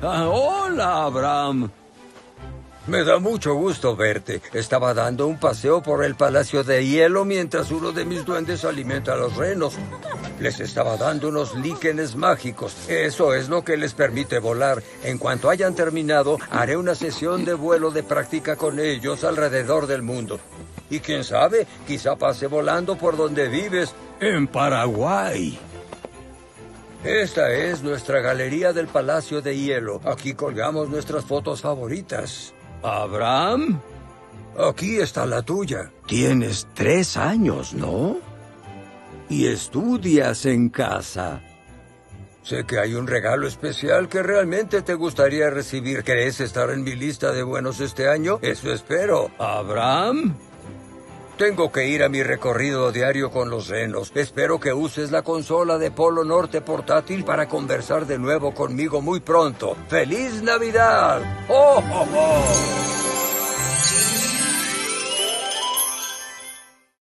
Ah, hola, Abraham. Me da mucho gusto verte. Estaba dando un paseo por el Palacio de Hielo mientras uno de mis duendes alimenta a los renos. Les estaba dando unos líquenes mágicos. Eso es lo que les permite volar. En cuanto hayan terminado, haré una sesión de vuelo de práctica con ellos alrededor del mundo. Y quién sabe, quizá pase volando por donde vives. En Paraguay. Esta es nuestra galería del Palacio de Hielo. Aquí colgamos nuestras fotos favoritas. ¿Abraham? Aquí está la tuya. Tienes tres años, ¿no? Y estudias en casa. Sé que hay un regalo especial que realmente te gustaría recibir. ¿Querés estar en mi lista de buenos este año? Eso espero. ¿Abraham? Tengo que ir a mi recorrido diario con los renos. Espero que uses la consola de Polo Norte portátil para conversar de nuevo conmigo muy pronto. ¡Feliz Navidad! ¡Oh, oh, oh!